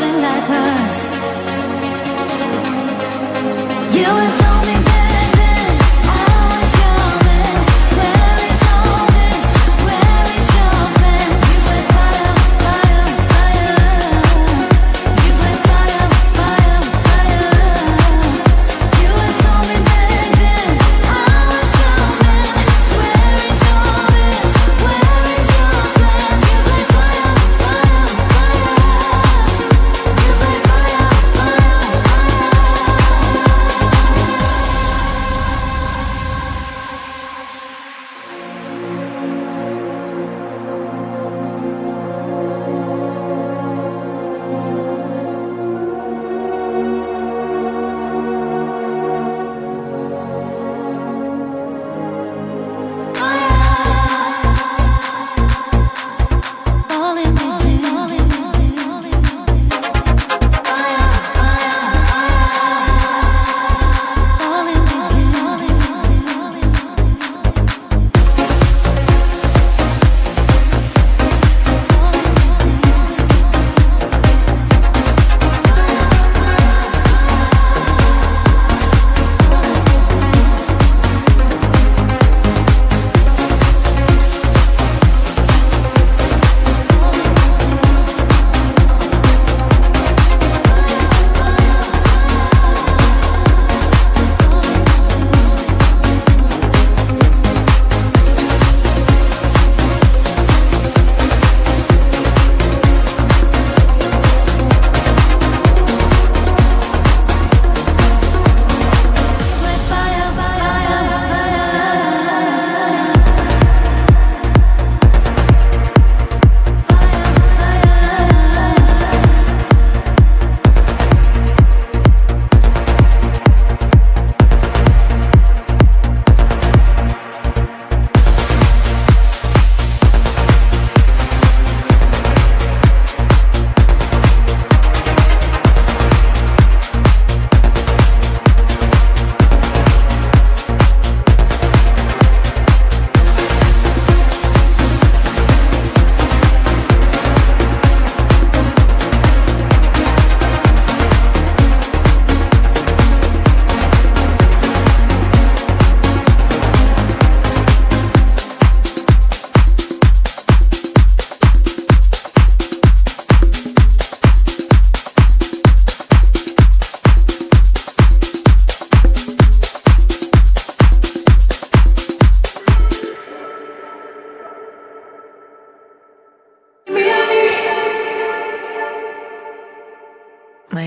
like us. You and I.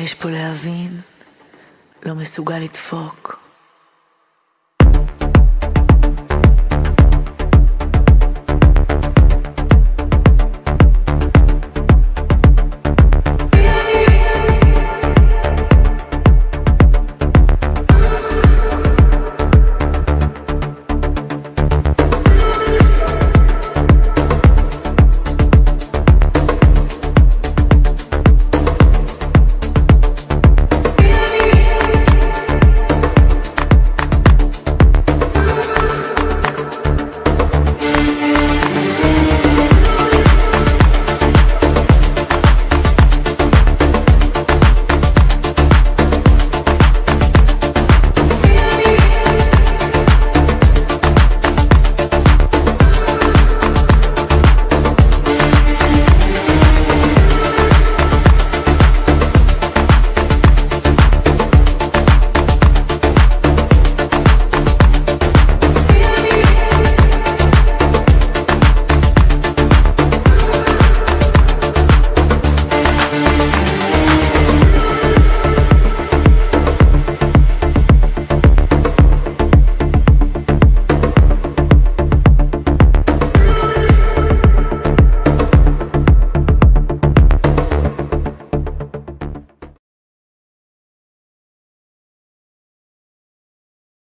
יש פה להבין? לא מסוגל לדפוק.